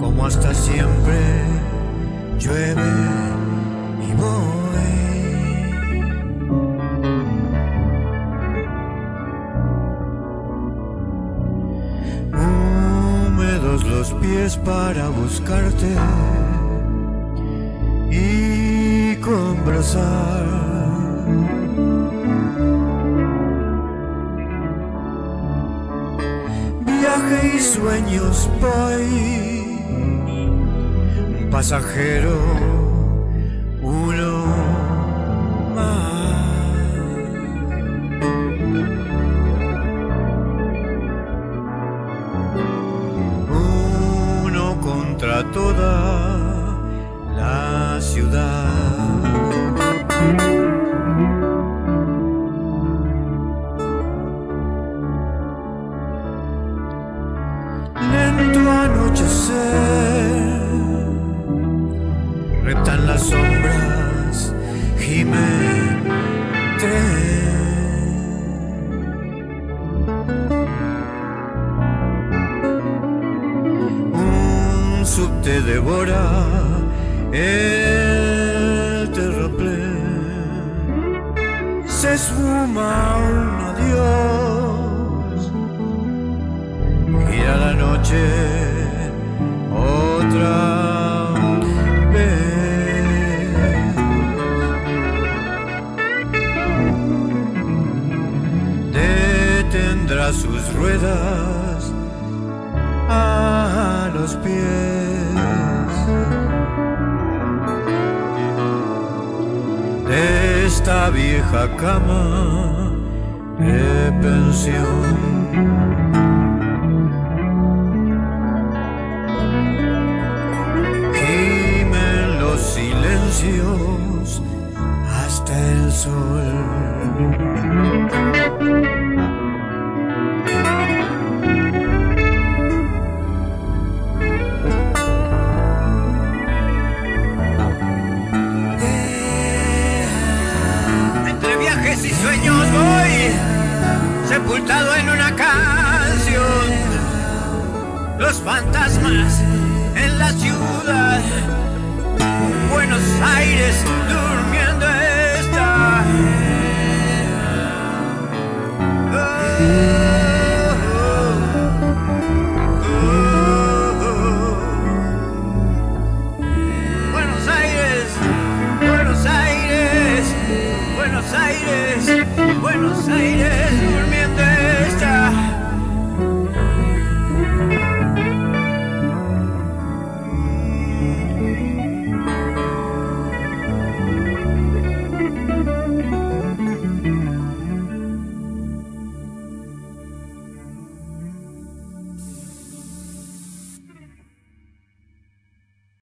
como hasta siempre llueve y voy. Húmedos los pies para buscarte y conversar. Viaje y sueños voy, pasajero, uno más. Uno contra toda la ciudad. Anochecer, reptan las sombras, gimen. Un subte devora el terraplén. Se esfuma un adiós. Gira la noche a los pies de esta vieja cama de pensión. Silencios hasta el sol. ocultado en una canción. Los fantasmas en la ciudad, Buenos Aires durmiendo está. Oh. Buenos Aires, Buenos Aires.